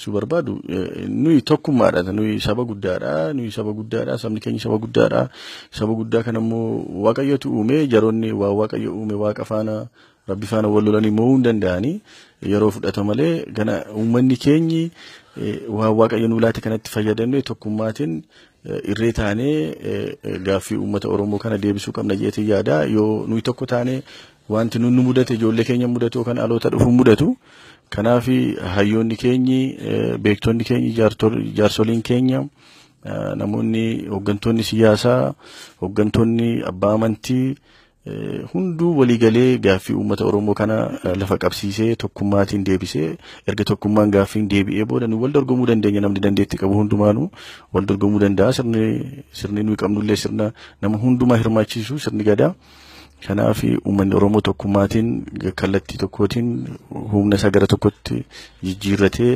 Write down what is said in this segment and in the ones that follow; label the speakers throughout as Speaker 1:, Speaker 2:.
Speaker 1: Su barbaadu nuyi tokkummaadha. Nuyi saba guddaadha. Nuyi saba guddaadha. Sabni keenya saba guddaadha. Saba guddaa kana immoo waaqayyotu uume jaroonni waa waaqayyo uume waaqa faana rabbi faana wal lolanii mo'uu hin danda'anii yeroo fudhata malee gana uummanni keenyi waa waaqayyo nuu laate kanatti fayyadamne tokkummaatiin irree taanee gaaffii uummata Oromoo kana deebisuu qabna jeetii yaada. Yoo nuyi tokko taane wanti nun nu mudate ijoollee keenya mudatu yookaan dhaloota dhufu mudatu. Kanaaf hayyoonni keenyi beektonni keenyi jaarsoliin keenya namoonni hooggantoonni siyaasaa hooggantoonni abbaa amantii hunduu waliigalee gaaffii uummata Oromoo kana lafa qabsiisee tokkummaatiin deebisee erga tokkummaan gaaffiin deebi'ee booda nu wal dorgomuu dandeenya namni dandeetti qabu hundumaanuu wal dorgomuu danda'a sirni sirni nuyi qabnullee sirna nama hundumaa hirmaachisu sirni gadaa. Kanaaf uummanni Oromoo tokkummaatiin kallattii tokkootiin humna isaa gara tokkotti jijjiirratee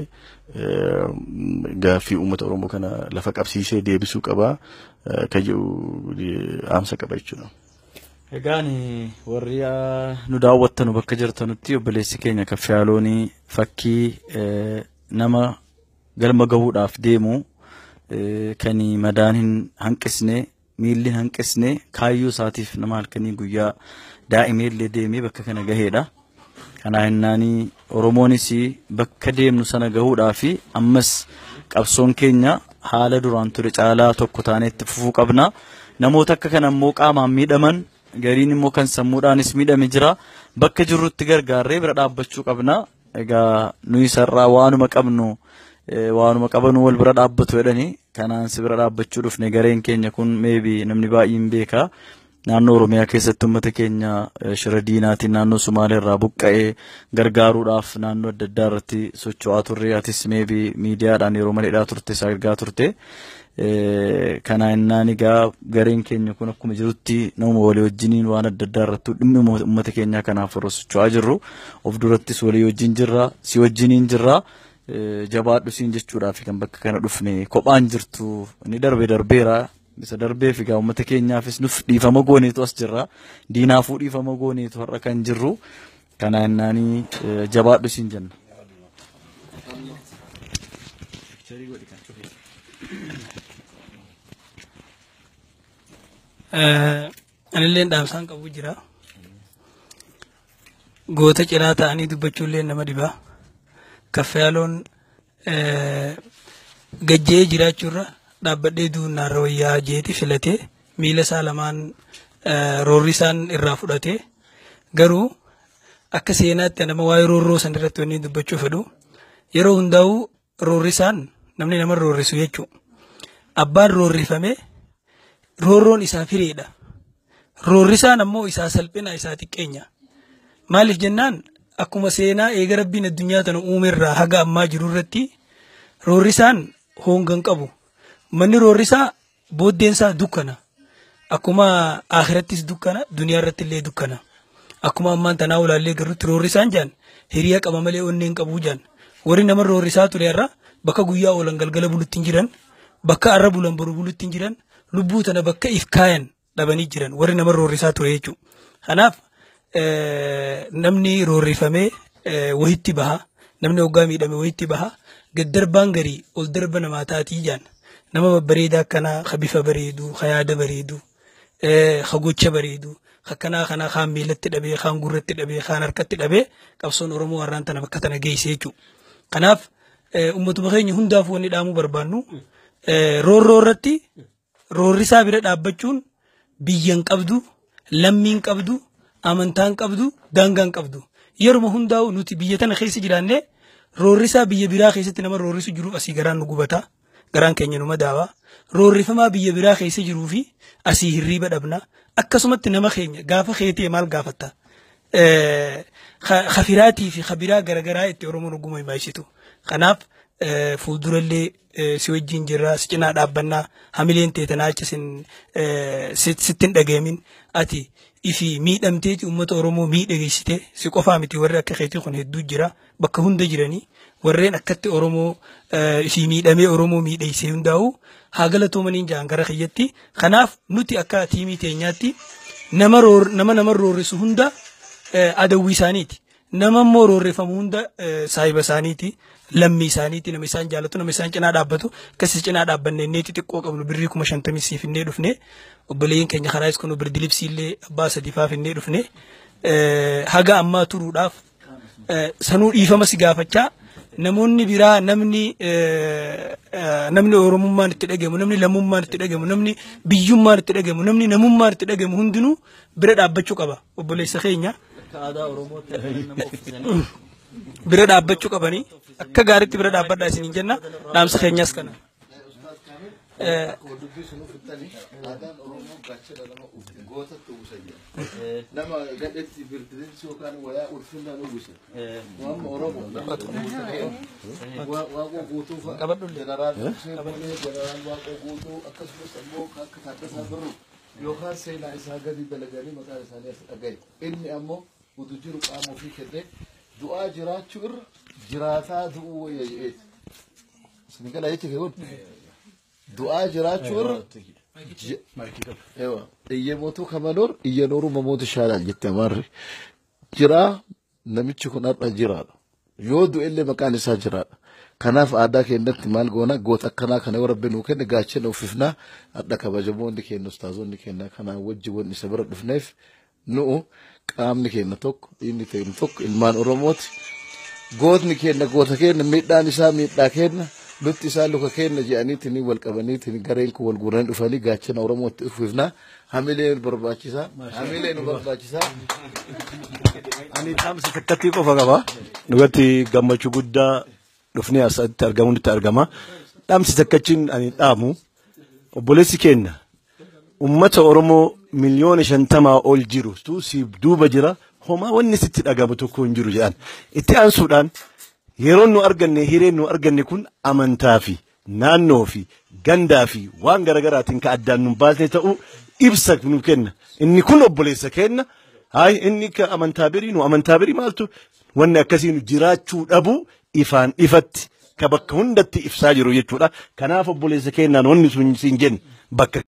Speaker 1: gaaffii uummata Oromoo kana lafa qabsiisee deebisuu qaba kan jedhu dhaamsa qaba jechuudha.
Speaker 2: Egaan warri nu daawwattanu bakka jirtanutti obboleessi keenya kaffaaloon fakkii nama galma gahuudhaaf deemu kan madaan hin hanqisne miilli hanqisne kaayyoo isaatiif nama halkanii guyyaa daa'imee illee deemee bakka kana gaheedha. Kanaa hinnaanii Oromoonis bakka deemnu sana gahuudhaaf ammas qabsoon keenya haala duraan ture caalaa tokko taanee itti fufuu qabna. Namoota akka kana immoo qaamaan miidhaman gariin immoo kan sammuudhaanis miidhame jira. Bakka jirrutti gargaarree bira dhaabbachuu qabna. Egaa nuyi sarraa waanuma qabnu waanuma qabanu wal bira dhaabbatu jedhani kanaan si bira dhaabbachuu dhufne gareen keenya kun meebi namni baay'een beeka. Naannoo Oromiyaa keessatti uummata keenya shira diinaatiin naannoo Sumaalee irraa buqqa'ee gargaaruudhaaf naannoo adda addaa irratti socho'aa turre. Atis meebi miidiyaadhaan yeroo maleedhaa turte isaa argaa turte. Kana innaan egaa gareen keenya kun akkuma jirutti nama walii wajjiniin waan adda addaa irratti dhimmi uummata keenyaa kanaaf yeroo socho'aa jirru of durattis walii wajjin jirra si wajjiniin jirra. Jabaadhu siin jechuudhaaf kan bakka kana dhufne kophaan jirtu inni darbe darbeera isa darbeef egaa uummata keenyaafis nuuf dhiifama gooneetu as jirra diinaafuu dhiifama gooneetu har'a kan jirru kana innaanii jabaadhu siin jenna.
Speaker 3: Anillee dhaamsaan qabu jira. Goota cinaa ta'anii dubbachuullee nama dhibaa. Kaffaaloon gajjee jiraachuurra dhaabbadhee duunnaarra wayyaa jeeti filatee miila isaa lamaan roorri isaan irraa fudhatee garuu akka seenaatti nama waa'ee roorroo san irratti wanni dubbachuu fedhu yeroo hundaa'u roorri isaan namni nama roorrisu jechuudha. Abbaan roorrifame roorroon isaa fireedha. Roorri isaan ammoo isaa salphina isaa xiqqeenya. Maaliif jennaan akkuma seenaa eega rabbiin addunyaa tana uumerraa haga ammaa jiru irratti roorrisaan hoongan qabu. Manni roorrisaa booddeensaa dukkana. Akkuma akhirattis dukkana, duniyaa irratti illee dukkana. Akkuma ammaan tanaa ulaallee garrutti roorrisaan jaan hiriyaa qaba malee onneen qabuu jaan. Warri nama roorrisaa ture irra bakka guyyaa oolan galgala bulutti hin jiran, bakka arra bulan boru bulutti hin jiran, lubbuu tana bakka if kaayan dhabanii jiran warri nama roorrisaa ture jechuudha. Kanaaf namni roorrifamee wahitti baha. Namni hoggaa miidhame wahitti baha. Gaddarbaan garii ol darba namaa taatii jaan. Nama babbareedaa akkanaa ka bifa bareedu ka yaada bareedu ka gocha bareedu. Akkanaa kanaa kaan miilatti dhabee kaan gurratti dhabee kaan harkatti dhabee qabsoon oromoo warraan tana bakka tana geesse jechuudha. Kanaaf uummatuma keenya hundaaf wanni dhaamuu barbaannu roorroo irratti roorrisaa bira dhaabbachuun biyyan qabdu lammiin qabdu amantaan qabdu daangaan qabdu. Yeruma hundaa'u nuti biyya tana keessa jiraanne roorrisaa biyya biraa keessatti nama roorrisu jiru asii garaan nu gubata garaan keenya nu madaawa roorrifamaa biyya biraa keessa jiruu fi asii hirriiba dhabna akkasumatti nama keenya gaafa keetee maal gaafatta? Kafiraatii fi kabiraa garagaraa itti oromoon ogummaa himaayisitu. Kanaaf fuuldurallee si wajjin jirra si cinaa dhaabbannaa hamileen teetanaa achi sittin dhageemin. Ati ifi miidhamteeti uummata oromoo miidhageessite si qofaa miti warri akka keetii kun hedduu jira. Bakka hunda jiranii warreen akkatti oromoo ifi miidhamee oromoo miidheessee hundaa'u haa galatoomaniin jaan gara kiyyatti kanaaf nuti akka tiimii teenyaatti nama nama roorrisu hunda adawwii isaaniiti nama immoo roorrifamu hunda saahiba isaaniiti. Lammii isaaniiti. Nama isaan jaallatu nama isaan cinaa dhaabbatu. Akkasii cinaa dhaabbanne inni xixiqqoo qabnu birrii kuma shantamii siif finnee dhufne obboleeyyiin keenya karaa iskunu birdi libsiillee abbaa sadiifaa finnee dhufne haga ammaa turuudhaaf sanuu dhiifama si gaafachaa namoonni biraa namni namni oromummaan itti dhagamu namni lammummaan itti dhagamu namni biyyummaan itti dhagamu namni namummaan itti dhagamu hundinuu bira dhaabbachuu qaba obboleessa keenya bira dhaabbachuu qabanii akka gaariitti bira dhaabbadha isiniin jenna dhaamsa keenyas kana.
Speaker 4: yookaan seenaa isaa gadi dalaganii maqaan isaanii as dhagaye inni ammoo utuu jiru qaama ofii kennee. Du'aa jiraachuu irra jiraataa du'uu wayya jedheeti. Isin gala jechi kee kun du'aa jiraachuu irra iyyemotuu kamanoor iyyanooruu mamoota shaalaal jette amarri jiraa namichi kun har'a jiraadha. Yoo du'ellee maqaan isaa jiraadha. Kanaaf aadaa keenyatti maal goona? Goota akkanaa kana yoo rabbi nuu kenne gaachana uffifnaa har'a kabajamoonni keenya ustaazonni keenya kanaan wajji wanni isa bira dhufneef nu'u qaamni keenya tokko inni ta'e tokko ilmaan oromooti gootni keenya goota keenya miidhaan isaa miidhaa keenya lutti isaa luka keenya jedhaniitiin wal qabaniitiin gareen kun wal guuranii dhufanii gaachana oromootti uffifnaa hamilee barbaachisaa hamilee nu barbaachisaa
Speaker 5: Ani dhaamsa takkatti qofa qaba. Dhugatti gammachuu guddaa dhufnee asitti argamu nutti argama. Dhaamsi takkachiin ani dhaamu obboleessi keenya ummata Oromoo miliyoona shantamaa ol jiru siif duuba jira homaa wanni sitti dhagamu tokko hin jiru jedhan. Itti aansuudhaan yeroon nu arganne hireen nu arganne kun amantaa fi naannoo fi gandaa fi waan garaagaraatiin ka addaan nu baasne ta'u ibsa nu kenna. Inni kun obboleessa keenya. Hayi inni ka amantaa birii nu amantaa birii maaltu wanni akkasii nu jiraachuu dhabu ifaan ifatti ka bakka hundatti ibsaa jiru jechuudha. Kanaaf obboleessa keenyaan wanni sun siin jennu bakka